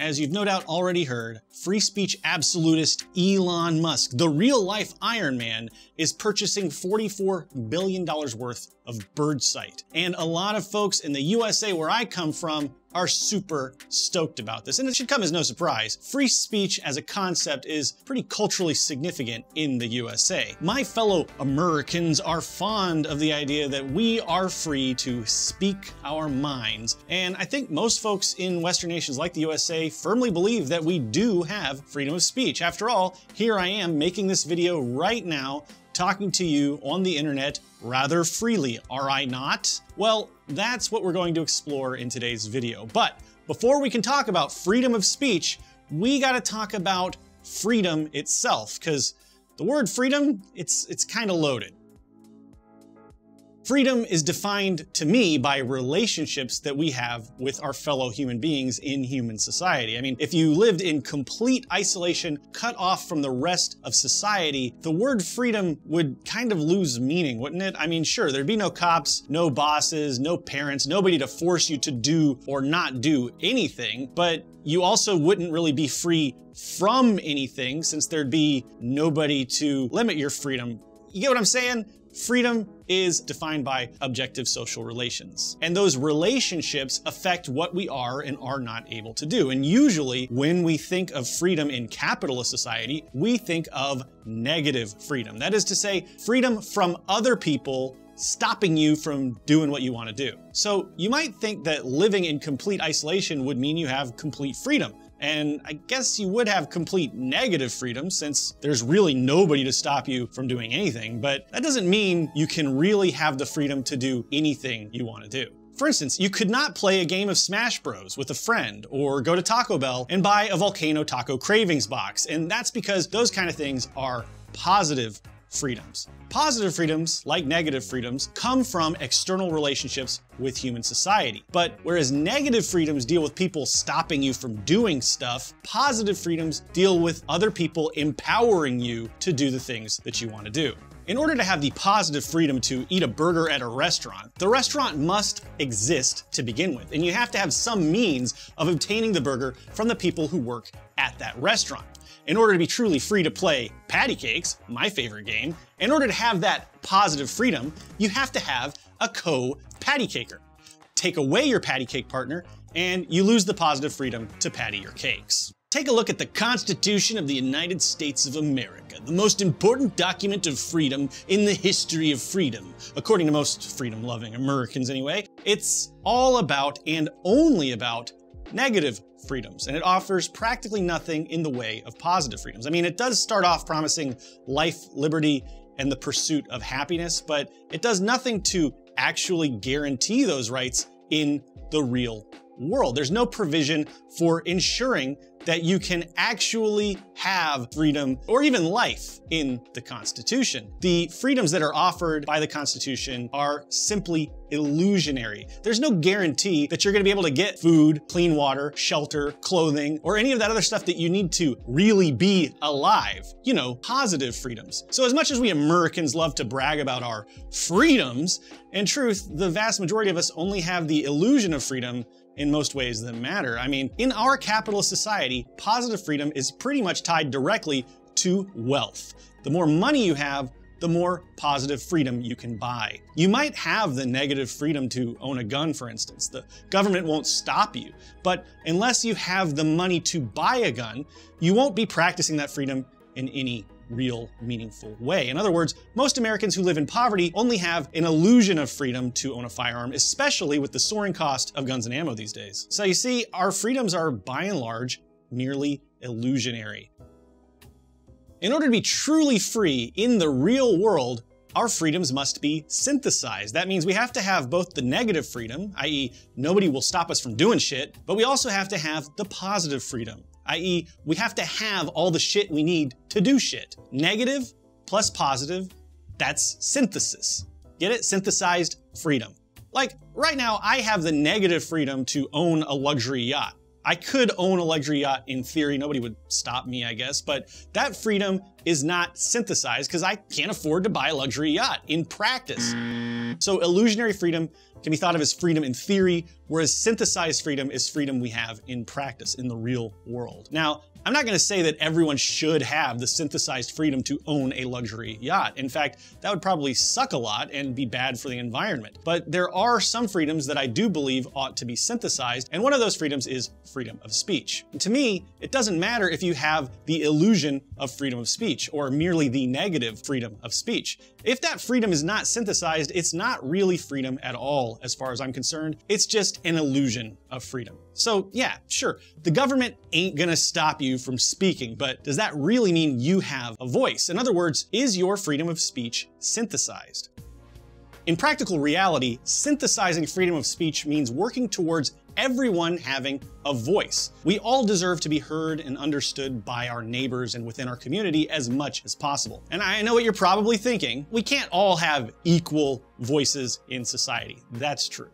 As you've no doubt already heard, free speech absolutist Elon Musk, the real life Iron Man, is purchasing $44 billion worth of Birdsite. And a lot of folks in the USA where I come from are super stoked about this. And it should come as no surprise. Free speech as a concept is pretty culturally significant in the USA. My fellow Americans are fond of the idea that we are free to speak our minds. And I think most folks in Western nations like the USA firmly believe that we do have freedom of speech. After all, here I am making this video right now talking to you on the internet rather freely, are I not? Well, that's what we're going to explore in today's video. But before we can talk about freedom of speech, we gotta talk about freedom itself, because the word freedom, it's, it's kind of loaded. Freedom is defined to me by relationships that we have with our fellow human beings in human society. I mean, if you lived in complete isolation, cut off from the rest of society, the word freedom would kind of lose meaning, wouldn't it? I mean, sure, there'd be no cops, no bosses, no parents, nobody to force you to do or not do anything, but you also wouldn't really be free from anything since there'd be nobody to limit your freedom. You get what I'm saying? Freedom is defined by objective social relations. And those relationships affect what we are and are not able to do. And usually, when we think of freedom in capitalist society, we think of negative freedom. That is to say, freedom from other people stopping you from doing what you want to do. So you might think that living in complete isolation would mean you have complete freedom. And I guess you would have complete negative freedom since there's really nobody to stop you from doing anything, but that doesn't mean you can really have the freedom to do anything you want to do. For instance, you could not play a game of Smash Bros with a friend or go to Taco Bell and buy a Volcano Taco Cravings box, and that's because those kind of things are positive freedoms. Positive freedoms, like negative freedoms, come from external relationships with human society. But whereas negative freedoms deal with people stopping you from doing stuff, positive freedoms deal with other people empowering you to do the things that you want to do. In order to have the positive freedom to eat a burger at a restaurant, the restaurant must exist to begin with, and you have to have some means of obtaining the burger from the people who work at that restaurant. In order to be truly free to play patty cakes, my favorite game, in order to have that positive freedom, you have to have a co-patty caker. Take away your patty cake partner, and you lose the positive freedom to patty your cakes. Take a look at the Constitution of the United States of America, the most important document of freedom in the history of freedom, according to most freedom-loving Americans anyway. It's all about and only about negative freedoms, and it offers practically nothing in the way of positive freedoms. I mean, it does start off promising life, liberty, and the pursuit of happiness, but it does nothing to actually guarantee those rights in the real world. There's no provision for ensuring that you can actually have freedom or even life in the Constitution. The freedoms that are offered by the Constitution are simply illusionary. There's no guarantee that you're gonna be able to get food, clean water, shelter, clothing, or any of that other stuff that you need to really be alive. You know, positive freedoms. So as much as we Americans love to brag about our freedoms, in truth, the vast majority of us only have the illusion of freedom in most ways that matter. I mean, in our capitalist society, positive freedom is pretty much tied directly to wealth. The more money you have, the more positive freedom you can buy. You might have the negative freedom to own a gun, for instance. The government won't stop you. But unless you have the money to buy a gun, you won't be practicing that freedom in any real, meaningful way. In other words, most Americans who live in poverty only have an illusion of freedom to own a firearm, especially with the soaring cost of guns and ammo these days. So you see, our freedoms are by and large merely illusionary. In order to be truly free in the real world, our freedoms must be synthesized. That means we have to have both the negative freedom, i.e. nobody will stop us from doing shit, but we also have to have the positive freedom, i.e. we have to have all the shit we need to do shit. Negative plus positive, that's synthesis. Get it? Synthesized freedom. Like, right now, I have the negative freedom to own a luxury yacht. I could own a luxury yacht in theory, nobody would stop me, I guess, but that freedom is not synthesized because I can't afford to buy a luxury yacht in practice. So illusionary freedom can be thought of as freedom in theory, whereas synthesized freedom is freedom we have in practice, in the real world. Now, I'm not going to say that everyone should have the synthesized freedom to own a luxury yacht. In fact, that would probably suck a lot and be bad for the environment. But there are some freedoms that I do believe ought to be synthesized, and one of those freedoms is freedom of speech. And to me, it doesn't matter if you have the illusion of freedom of speech or merely the negative freedom of speech. If that freedom is not synthesized, it's not really freedom at all, as far as I'm concerned. It's just an illusion of freedom. So yeah, sure, the government ain't gonna stop you from speaking, but does that really mean you have a voice? In other words, is your freedom of speech synthesized? In practical reality, synthesizing freedom of speech means working towards everyone having a voice. We all deserve to be heard and understood by our neighbors and within our community as much as possible. And I know what you're probably thinking. We can't all have equal voices in society. That's true.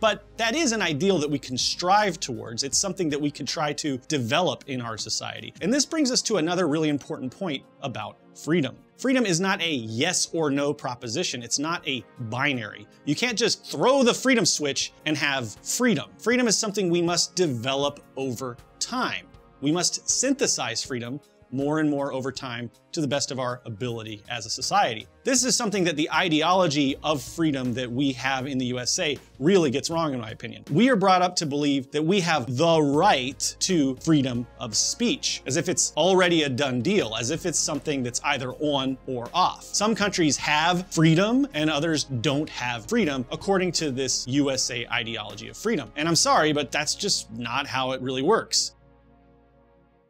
But that is an ideal that we can strive towards. It's something that we can try to develop in our society. And this brings us to another really important point about freedom. Freedom is not a yes or no proposition. It's not a binary. You can't just throw the freedom switch and have freedom. Freedom is something we must develop over time. We must synthesize freedom more and more over time to the best of our ability as a society. This is something that the ideology of freedom that we have in the USA really gets wrong, in my opinion. We are brought up to believe that we have the right to freedom of speech, as if it's already a done deal, as if it's something that's either on or off. Some countries have freedom and others don't have freedom, according to this USA ideology of freedom. And I'm sorry, but that's just not how it really works.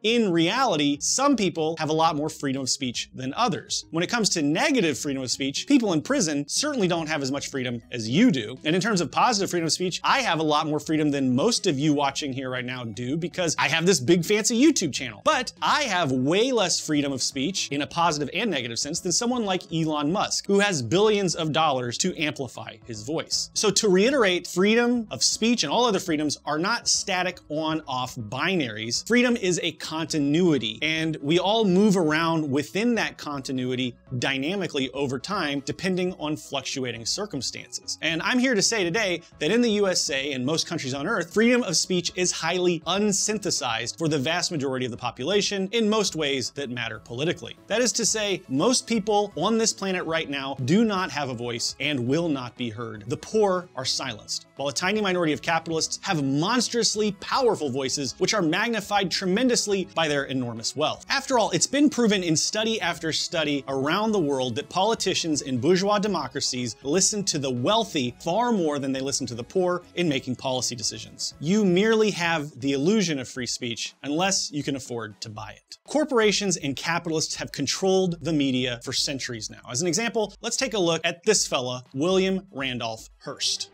In reality, some people have a lot more freedom of speech than others. When it comes to negative freedom of speech, people in prison certainly don't have as much freedom as you do. And in terms of positive freedom of speech, I have a lot more freedom than most of you watching here right now do because I have this big fancy YouTube channel. But I have way less freedom of speech in a positive and negative sense than someone like Elon Musk, who has billions of dollars to amplify his voice. So to reiterate, freedom of speech and all other freedoms are not static on-off binaries. Freedom is a continuity, and we all move around within that continuity dynamically over time, depending on fluctuating circumstances. And I'm here to say today that in the USA and most countries on earth, freedom of speech is highly unsynthesized for the vast majority of the population in most ways that matter politically. That is to say, most people on this planet right now do not have a voice and will not be heard. The poor are silenced, while a tiny minority of capitalists have monstrously powerful voices, which are magnified tremendously by their enormous wealth. After all, it's been proven in study after study around the world that politicians in bourgeois democracies listen to the wealthy far more than they listen to the poor in making policy decisions. You merely have the illusion of free speech unless you can afford to buy it. Corporations and capitalists have controlled the media for centuries now. As an example, let's take a look at this fella, William Randolph Hearst.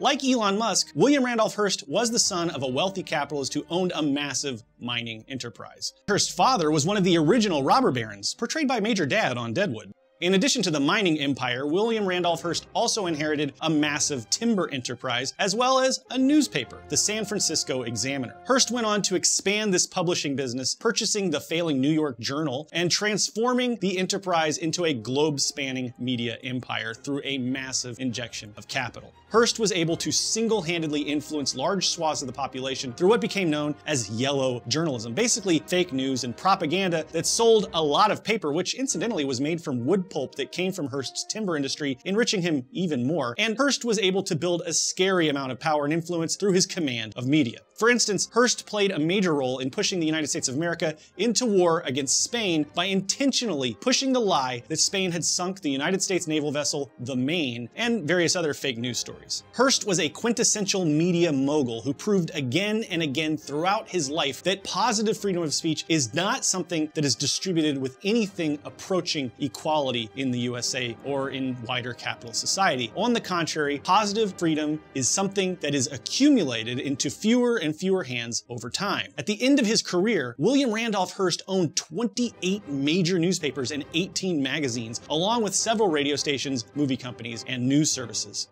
Like Elon Musk, William Randolph Hearst was the son of a wealthy capitalist who owned a massive mining enterprise. Hearst's father was one of the original robber barons, portrayed by Major Dad on Deadwood. In addition to the mining empire, William Randolph Hearst also inherited a massive timber enterprise, as well as a newspaper, the San Francisco Examiner. Hearst went on to expand this publishing business, purchasing the failing New York Journal and transforming the enterprise into a globe-spanning media empire through a massive injection of capital. Hearst was able to single-handedly influence large swaths of the population through what became known as yellow journalism, basically fake news and propaganda that sold a lot of paper, which incidentally was made from wood pulp that came from Hearst's timber industry, enriching him even more. And Hearst was able to build a scary amount of power and influence through his command of media. For instance, Hearst played a major role in pushing the United States of America into war against Spain by intentionally pushing the lie that Spain had sunk the United States naval vessel, the Maine, and various other fake news stories. Hearst was a quintessential media mogul who proved again and again throughout his life that positive freedom of speech is not something that is distributed with anything approaching equality in the USA or in wider capitalist society. On the contrary, positive freedom is something that is accumulated into fewer and fewer hands over time. At the end of his career, William Randolph Hearst owned 28 major newspapers and 18 magazines, along with several radio stations, movie companies, and news services.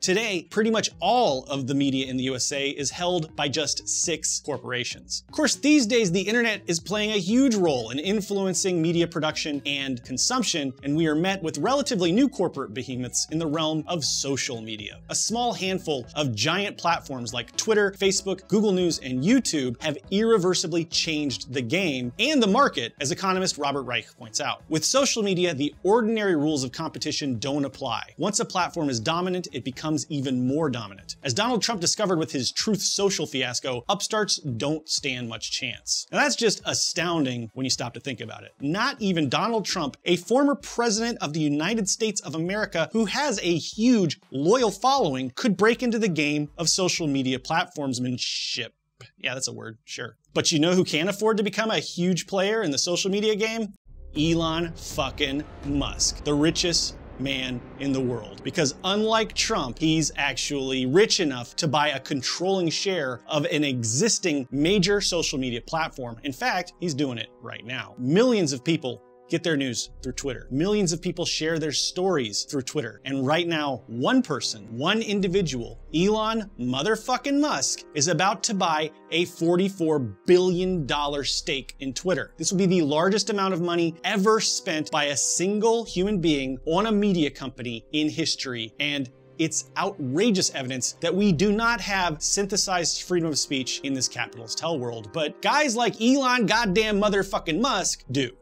Today, pretty much all of the media in the USA is held by just six corporations. Of course, these days the internet is playing a huge role in influencing media production and consumption, and we are met with relatively new corporate behemoths in the realm of social media. A small handful of giant platforms like Twitter, Facebook, Google News, and YouTube have irreversibly changed the game and the market, as economist Robert Reich points out. With social media, the ordinary rules of competition don't apply. Once a platform is dominant, it becomes becomes even more dominant. As Donald Trump discovered with his Truth Social fiasco, upstarts don't stand much chance. Now that's just astounding when you stop to think about it. Not even Donald Trump, a former president of the United States of America who has a huge loyal following, could break into the game of social media platformsmanship. Yeah, that's a word, sure. But you know who can afford to become a huge player in the social media game? Elon fucking Musk, the richest man in the world. Because unlike Trump, he's actually rich enough to buy a controlling share of an existing major social media platform. In fact, he's doing it right now. Millions of people get their news through Twitter. Millions of people share their stories through Twitter. And right now, one person, one individual, Elon motherfucking Musk, is about to buy a $44 billion stake in Twitter. This will be the largest amount of money ever spent by a single human being on a media company in history. And it's outrageous evidence that we do not have synthesized freedom of speech in this capitalist hell world, but guys like Elon goddamn motherfucking Musk do.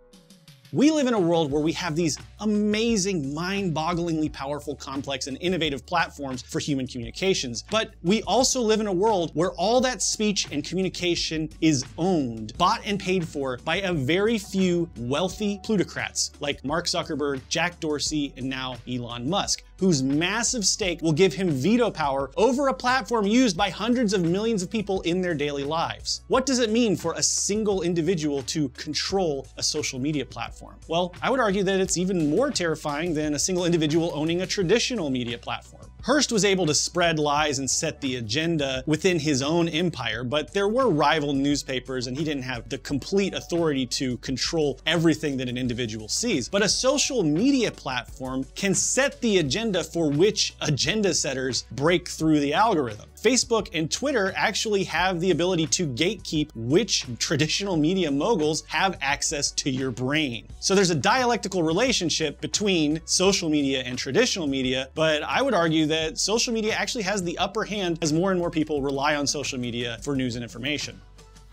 We live in a world where we have these amazing, mind-bogglingly powerful, complex, and innovative platforms for human communications. But we also live in a world where all that speech and communication is owned, bought and paid for by a very few wealthy plutocrats like Mark Zuckerberg, Jack Dorsey, and now Elon Musk whose massive stake will give him veto power over a platform used by hundreds of millions of people in their daily lives. What does it mean for a single individual to control a social media platform? Well, I would argue that it's even more terrifying than a single individual owning a traditional media platform. Hearst was able to spread lies and set the agenda within his own empire, but there were rival newspapers and he didn't have the complete authority to control everything that an individual sees. But a social media platform can set the agenda for which agenda setters break through the algorithm. Facebook and Twitter actually have the ability to gatekeep which traditional media moguls have access to your brain. So there's a dialectical relationship between social media and traditional media, but I would argue that social media actually has the upper hand as more and more people rely on social media for news and information.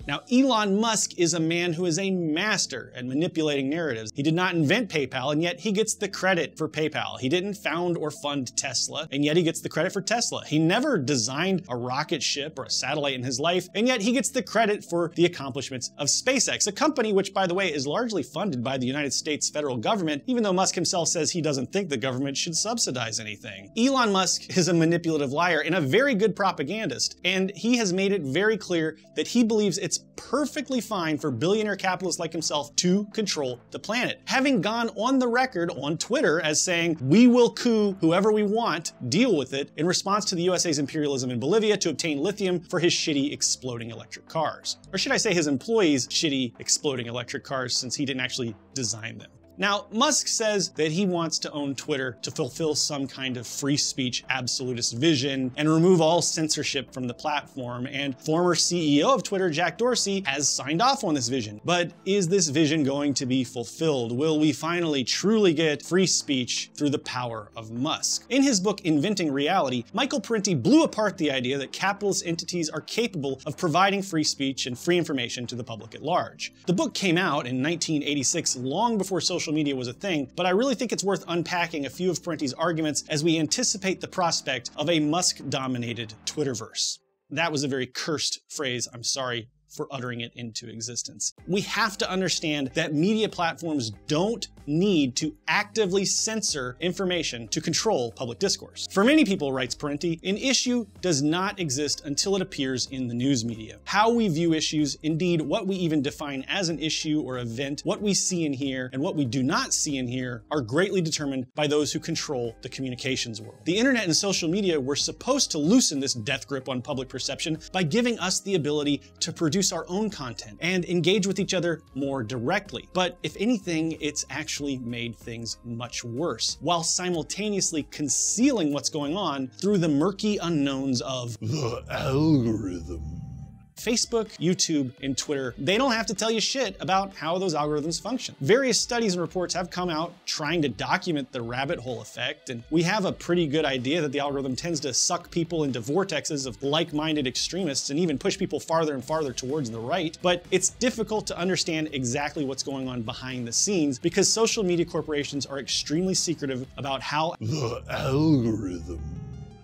Now, Elon Musk is a man who is a master at manipulating narratives. He did not invent PayPal, and yet he gets the credit for PayPal. He didn't found or fund Tesla, and yet he gets the credit for Tesla. He never designed a rocket ship or a satellite in his life, and yet he gets the credit for the accomplishments of SpaceX, a company which, by the way, is largely funded by the United States federal government, even though Musk himself says he doesn't think the government should subsidize anything. Elon Musk is a manipulative liar and a very good propagandist, and he has made it very clear that he believes it's it's perfectly fine for billionaire capitalists like himself to control the planet. Having gone on the record on Twitter as saying, we will coup whoever we want, deal with it, in response to the USA's imperialism in Bolivia to obtain lithium for his shitty exploding electric cars. Or should I say his employees' shitty exploding electric cars since he didn't actually design them. Now, Musk says that he wants to own Twitter to fulfill some kind of free speech absolutist vision and remove all censorship from the platform. And former CEO of Twitter, Jack Dorsey, has signed off on this vision. But is this vision going to be fulfilled? Will we finally truly get free speech through the power of Musk? In his book, Inventing Reality, Michael Parenti blew apart the idea that capitalist entities are capable of providing free speech and free information to the public at large. The book came out in 1986, long before social social media was a thing, but I really think it's worth unpacking a few of Parenti's arguments as we anticipate the prospect of a Musk-dominated Twitterverse. That was a very cursed phrase. I'm sorry for uttering it into existence. We have to understand that media platforms don't need to actively censor information to control public discourse. For many people, writes Parenti, an issue does not exist until it appears in the news media. How we view issues, indeed what we even define as an issue or event, what we see and hear, and what we do not see and hear are greatly determined by those who control the communications world. The internet and social media were supposed to loosen this death grip on public perception by giving us the ability to produce produce our own content and engage with each other more directly. But if anything, it's actually made things much worse, while simultaneously concealing what's going on through the murky unknowns of the algorithm. Facebook, YouTube, and Twitter, they don't have to tell you shit about how those algorithms function. Various studies and reports have come out trying to document the rabbit hole effect, and we have a pretty good idea that the algorithm tends to suck people into vortexes of like-minded extremists and even push people farther and farther towards the right, but it's difficult to understand exactly what's going on behind the scenes because social media corporations are extremely secretive about how the algorithm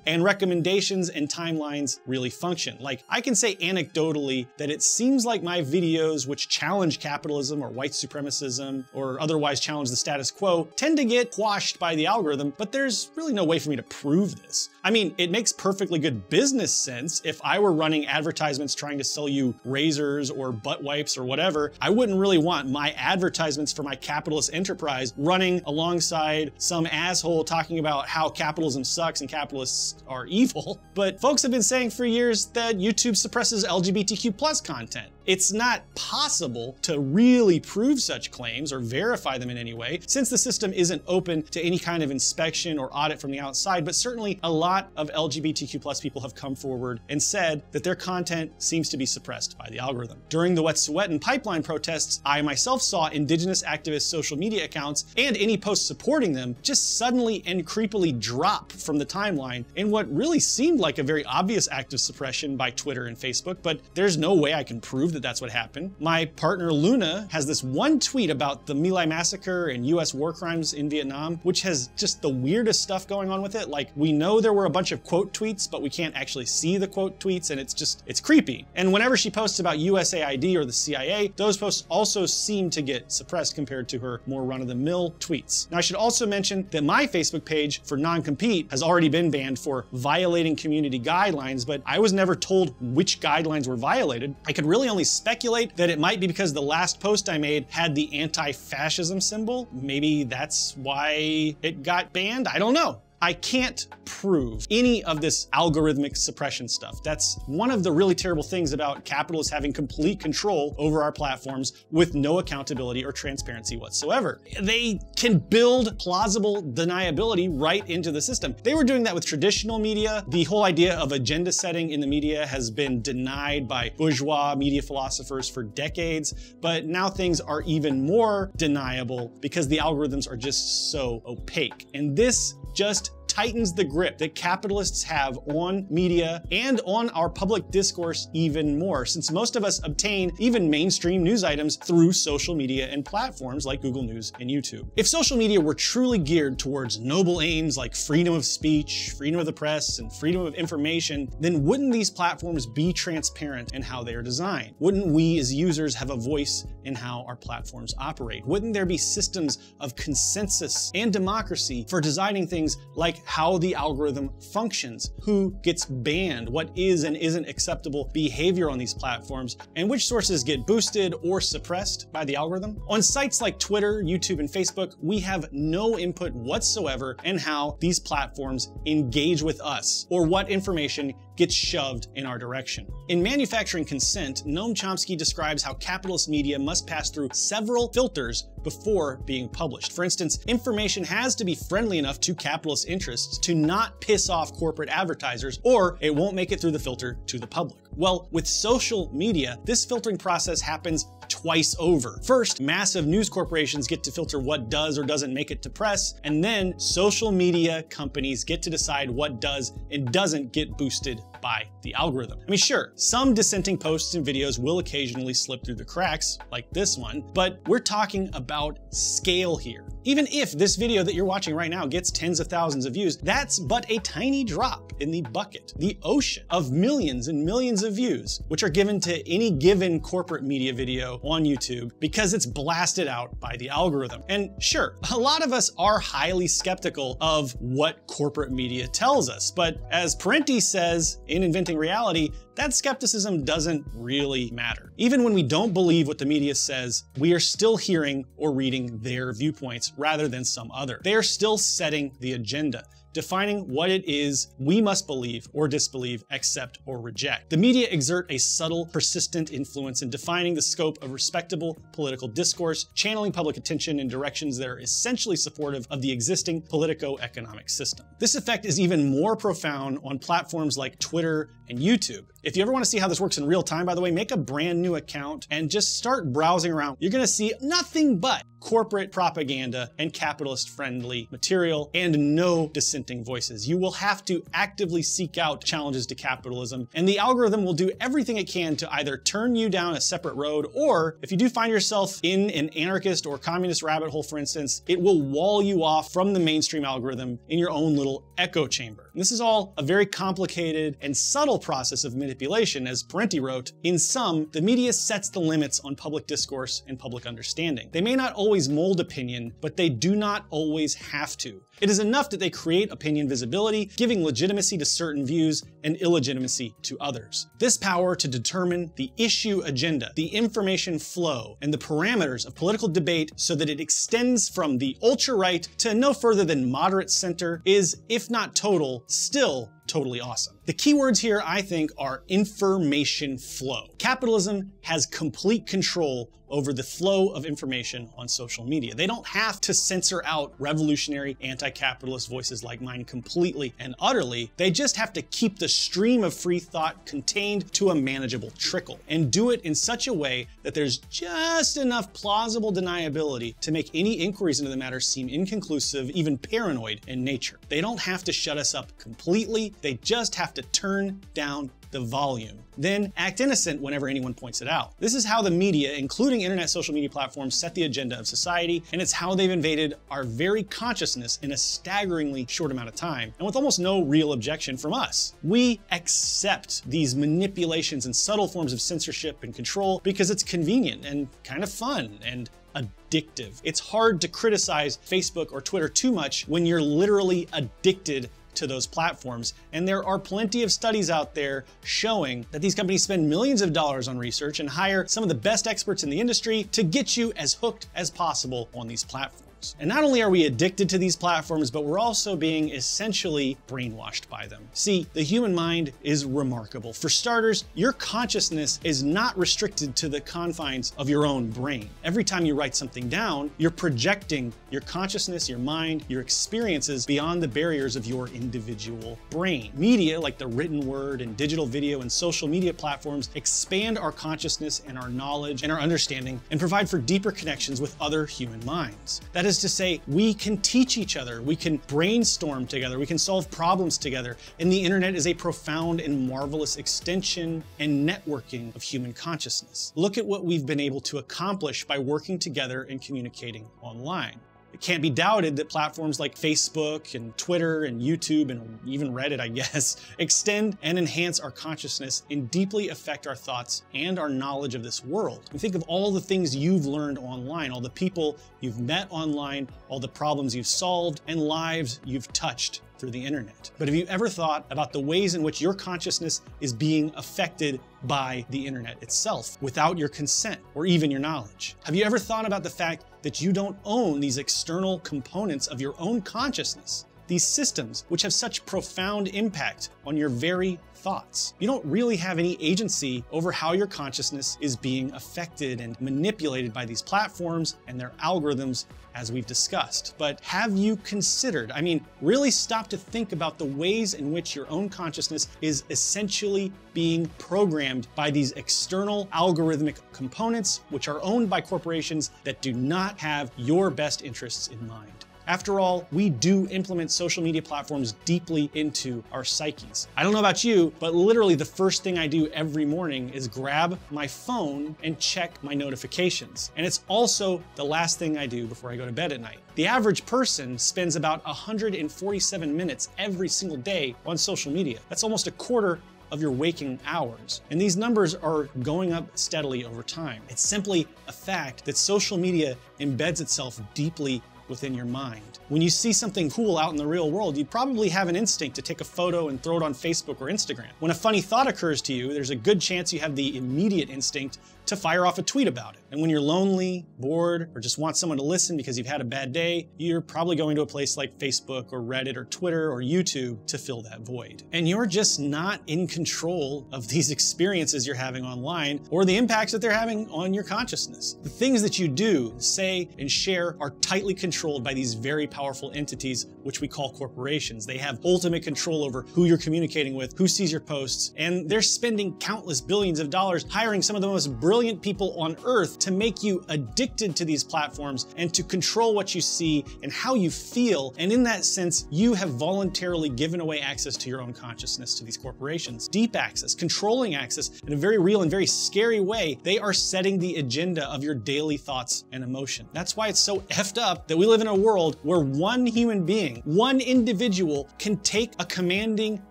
and recommendations and timelines really function. Like I can say anecdotally that it seems like my videos which challenge capitalism or white supremacism or otherwise challenge the status quo tend to get quashed by the algorithm, but there's really no way for me to prove this. I mean, it makes perfectly good business sense if I were running advertisements trying to sell you razors or butt wipes or whatever, I wouldn't really want my advertisements for my capitalist enterprise running alongside some asshole talking about how capitalism sucks and capitalists are evil, but folks have been saying for years that YouTube suppresses LGBTQ plus content. It's not possible to really prove such claims or verify them in any way, since the system isn't open to any kind of inspection or audit from the outside, but certainly a lot of LGBTQ plus people have come forward and said that their content seems to be suppressed by the algorithm. During the Wet'suwet'en pipeline protests, I myself saw indigenous activist social media accounts and any posts supporting them just suddenly and creepily drop from the timeline in what really seemed like a very obvious act of suppression by Twitter and Facebook, but there's no way I can prove that that that's what happened. My partner Luna has this one tweet about the My Lai massacre and US war crimes in Vietnam, which has just the weirdest stuff going on with it. Like we know there were a bunch of quote tweets, but we can't actually see the quote tweets and it's just, it's creepy. And whenever she posts about USAID or the CIA, those posts also seem to get suppressed compared to her more run-of-the-mill tweets. Now I should also mention that my Facebook page for non-compete has already been banned for violating community guidelines, but I was never told which guidelines were violated. I could really only speculate that it might be because the last post I made had the anti-fascism symbol. Maybe that's why it got banned. I don't know. I can't prove any of this algorithmic suppression stuff. That's one of the really terrible things about capitalists having complete control over our platforms with no accountability or transparency whatsoever. They can build plausible deniability right into the system. They were doing that with traditional media. The whole idea of agenda setting in the media has been denied by bourgeois media philosophers for decades, but now things are even more deniable because the algorithms are just so opaque. And this just tightens the grip that capitalists have on media and on our public discourse even more, since most of us obtain even mainstream news items through social media and platforms like Google News and YouTube. If social media were truly geared towards noble aims like freedom of speech, freedom of the press, and freedom of information, then wouldn't these platforms be transparent in how they are designed? Wouldn't we as users have a voice in how our platforms operate? Wouldn't there be systems of consensus and democracy for designing things like how the algorithm functions, who gets banned, what is and isn't acceptable behavior on these platforms, and which sources get boosted or suppressed by the algorithm. On sites like Twitter, YouTube, and Facebook, we have no input whatsoever in how these platforms engage with us or what information gets shoved in our direction. In Manufacturing Consent, Noam Chomsky describes how capitalist media must pass through several filters before being published. For instance, information has to be friendly enough to capitalist interests to not piss off corporate advertisers, or it won't make it through the filter to the public. Well, with social media, this filtering process happens twice over. First, massive news corporations get to filter what does or doesn't make it to press, and then social media companies get to decide what does and doesn't get boosted by the algorithm. I mean, sure, some dissenting posts and videos will occasionally slip through the cracks, like this one, but we're talking about scale here. Even if this video that you're watching right now gets tens of thousands of views, that's but a tiny drop in the bucket, the ocean of millions and millions of views, which are given to any given corporate media video on YouTube because it's blasted out by the algorithm. And sure, a lot of us are highly skeptical of what corporate media tells us, but as Parenti says in Inventing Reality, that skepticism doesn't really matter. Even when we don't believe what the media says, we are still hearing or reading their viewpoints rather than some other. They are still setting the agenda. Defining what it is we must believe or disbelieve, accept or reject. The media exert a subtle, persistent influence in defining the scope of respectable political discourse, channeling public attention in directions that are essentially supportive of the existing politico-economic system. This effect is even more profound on platforms like Twitter and YouTube. If you ever want to see how this works in real time, by the way, make a brand new account and just start browsing around. You're going to see nothing but corporate propaganda and capitalist friendly material and no dissenting voices. You will have to actively seek out challenges to capitalism and the algorithm will do everything it can to either turn you down a separate road or if you do find yourself in an anarchist or communist rabbit hole, for instance, it will wall you off from the mainstream algorithm in your own little echo chamber. And this is all a very complicated and subtle process of manipulation, as Parenti wrote. In sum, the media sets the limits on public discourse and public understanding. They may not always mold opinion, but they do not always have to. It is enough that they create opinion visibility, giving legitimacy to certain views and illegitimacy to others. This power to determine the issue agenda, the information flow, and the parameters of political debate so that it extends from the ultra-right to no further than moderate center is, if not total, still totally awesome. The keywords here, I think, are information flow. Capitalism has complete control over the flow of information on social media. They don't have to censor out revolutionary anti-capitalist voices like mine completely and utterly. They just have to keep the stream of free thought contained to a manageable trickle and do it in such a way that there's just enough plausible deniability to make any inquiries into the matter seem inconclusive, even paranoid in nature. They don't have to shut us up completely. They just have to turn down the volume. Then act innocent whenever anyone points it out. This is how the media, including internet social media platforms, set the agenda of society, and it's how they've invaded our very consciousness in a staggeringly short amount of time, and with almost no real objection from us. We accept these manipulations and subtle forms of censorship and control because it's convenient and kind of fun and addictive. It's hard to criticize Facebook or Twitter too much when you're literally addicted to those platforms. And there are plenty of studies out there showing that these companies spend millions of dollars on research and hire some of the best experts in the industry to get you as hooked as possible on these platforms platforms. And not only are we addicted to these platforms, but we're also being essentially brainwashed by them. See, the human mind is remarkable. For starters, your consciousness is not restricted to the confines of your own brain. Every time you write something down, you're projecting your consciousness, your mind, your experiences beyond the barriers of your individual brain. Media, like the written word and digital video and social media platforms, expand our consciousness and our knowledge and our understanding and provide for deeper connections with other human minds. That is to say, we can teach each other, we can brainstorm together, we can solve problems together, and the internet is a profound and marvelous extension and networking of human consciousness. Look at what we've been able to accomplish by working together and communicating online. It can't be doubted that platforms like Facebook and Twitter and YouTube and even Reddit, I guess, extend and enhance our consciousness and deeply affect our thoughts and our knowledge of this world. And think of all the things you've learned online, all the people you've met online, all the problems you've solved, and lives you've touched through the internet. But have you ever thought about the ways in which your consciousness is being affected by the internet itself without your consent or even your knowledge? Have you ever thought about the fact that you don't own these external components of your own consciousness? These systems, which have such profound impact on your very thoughts. You don't really have any agency over how your consciousness is being affected and manipulated by these platforms and their algorithms as we've discussed. But have you considered, I mean, really stop to think about the ways in which your own consciousness is essentially being programmed by these external algorithmic components, which are owned by corporations that do not have your best interests in mind. After all, we do implement social media platforms deeply into our psyches. I don't know about you, but literally the first thing I do every morning is grab my phone and check my notifications. And it's also the last thing I do before I go to bed at night. The average person spends about 147 minutes every single day on social media. That's almost a quarter of your waking hours. And these numbers are going up steadily over time. It's simply a fact that social media embeds itself deeply within your mind. When you see something cool out in the real world, you probably have an instinct to take a photo and throw it on Facebook or Instagram. When a funny thought occurs to you, there's a good chance you have the immediate instinct to fire off a tweet about it. And when you're lonely, bored, or just want someone to listen because you've had a bad day, you're probably going to a place like Facebook or Reddit or Twitter or YouTube to fill that void. And you're just not in control of these experiences you're having online or the impacts that they're having on your consciousness. The things that you do, say, and share are tightly controlled by these very powerful entities, which we call corporations. They have ultimate control over who you're communicating with, who sees your posts, and they're spending countless billions of dollars hiring some of the most brilliant people on earth to make you addicted to these platforms and to control what you see and how you feel. And in that sense, you have voluntarily given away access to your own consciousness to these corporations. Deep access, controlling access in a very real and very scary way. They are setting the agenda of your daily thoughts and emotion. That's why it's so effed up that we live in a world where one human being, one individual can take a commanding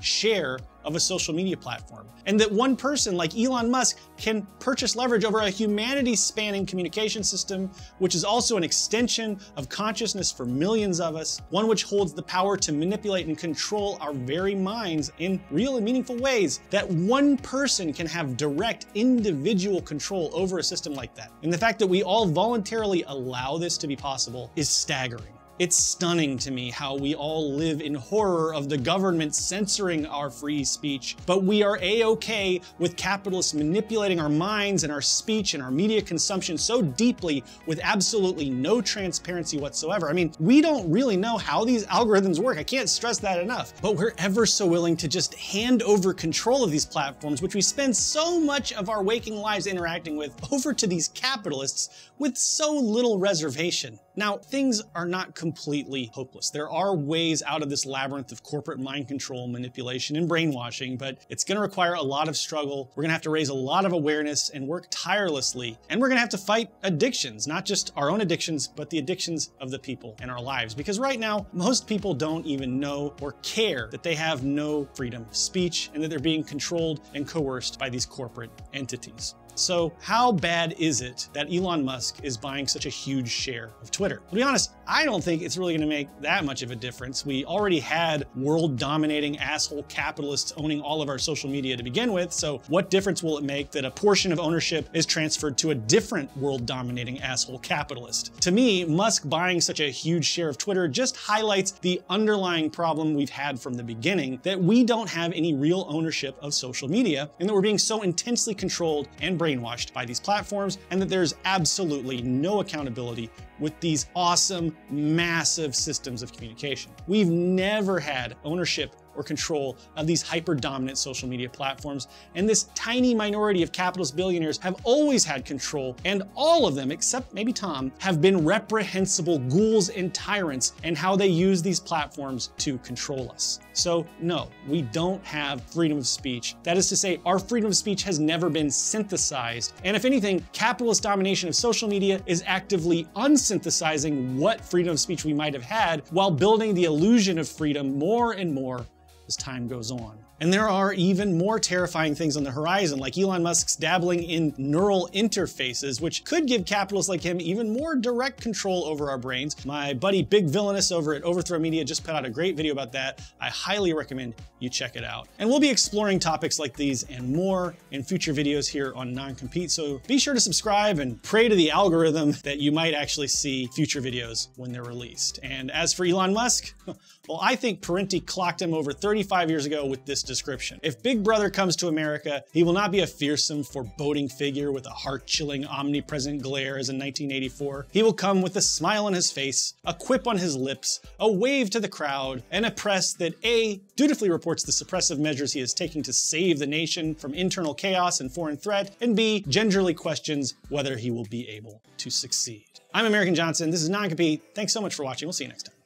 share of a social media platform. And that one person like Elon Musk can purchase leverage over a humanity spanning communication system, which is also an extension of consciousness for millions of us, one which holds the power to manipulate and control our very minds in real and meaningful ways. That one person can have direct individual control over a system like that. And the fact that we all voluntarily allow this to be possible is staggering. It's stunning to me how we all live in horror of the government censoring our free speech, but we are a-okay with capitalists manipulating our minds and our speech and our media consumption so deeply with absolutely no transparency whatsoever. I mean, we don't really know how these algorithms work. I can't stress that enough, but we're ever so willing to just hand over control of these platforms, which we spend so much of our waking lives interacting with, over to these capitalists with so little reservation. Now, things are not completely hopeless. There are ways out of this labyrinth of corporate mind control, manipulation, and brainwashing, but it's going to require a lot of struggle. We're going to have to raise a lot of awareness and work tirelessly. And we're going to have to fight addictions, not just our own addictions, but the addictions of the people in our lives. Because right now, most people don't even know or care that they have no freedom of speech and that they're being controlled and coerced by these corporate entities. So how bad is it that Elon Musk is buying such a huge share of Twitter? To be honest, I don't think it's really gonna make that much of a difference. We already had world dominating asshole capitalists owning all of our social media to begin with, so what difference will it make that a portion of ownership is transferred to a different world dominating asshole capitalist? To me, Musk buying such a huge share of Twitter just highlights the underlying problem we've had from the beginning, that we don't have any real ownership of social media, and that we're being so intensely controlled and brainwashed by these platforms, and that there's absolutely no accountability with these awesome, massive systems of communication. We've never had ownership or control of these hyper dominant social media platforms. And this tiny minority of capitalist billionaires have always had control, and all of them, except maybe Tom, have been reprehensible ghouls and tyrants and how they use these platforms to control us. So, no, we don't have freedom of speech. That is to say, our freedom of speech has never been synthesized. And if anything, capitalist domination of social media is actively unsynthesizing what freedom of speech we might have had while building the illusion of freedom more and more as time goes on. And there are even more terrifying things on the horizon, like Elon Musk's dabbling in neural interfaces, which could give capitalists like him even more direct control over our brains. My buddy Big Villainous over at Overthrow Media just put out a great video about that. I highly recommend you check it out. And we'll be exploring topics like these and more in future videos here on Non-Compete, so be sure to subscribe and pray to the algorithm that you might actually see future videos when they're released. And as for Elon Musk, well, I think Parenti clocked him over 35 years ago with this description. If Big Brother comes to America, he will not be a fearsome, foreboding figure with a heart-chilling, omnipresent glare as in 1984. He will come with a smile on his face, a quip on his lips, a wave to the crowd, and a press that A, dutifully reports the suppressive measures he is taking to save the nation from internal chaos and foreign threat, and B, gingerly questions whether he will be able to succeed. I'm American Johnson, this is Non-Compete. Thanks so much for watching, we'll see you next time.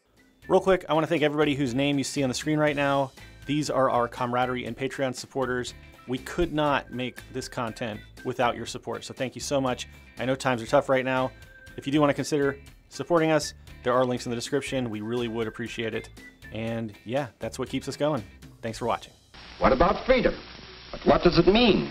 Real quick, I want to thank everybody whose name you see on the screen right now. These are our Comradery and Patreon supporters. We could not make this content without your support, so thank you so much. I know times are tough right now. If you do want to consider supporting us, there are links in the description. We really would appreciate it. And yeah, that's what keeps us going. Thanks for watching. What about freedom? But what does it mean?